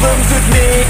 problems with me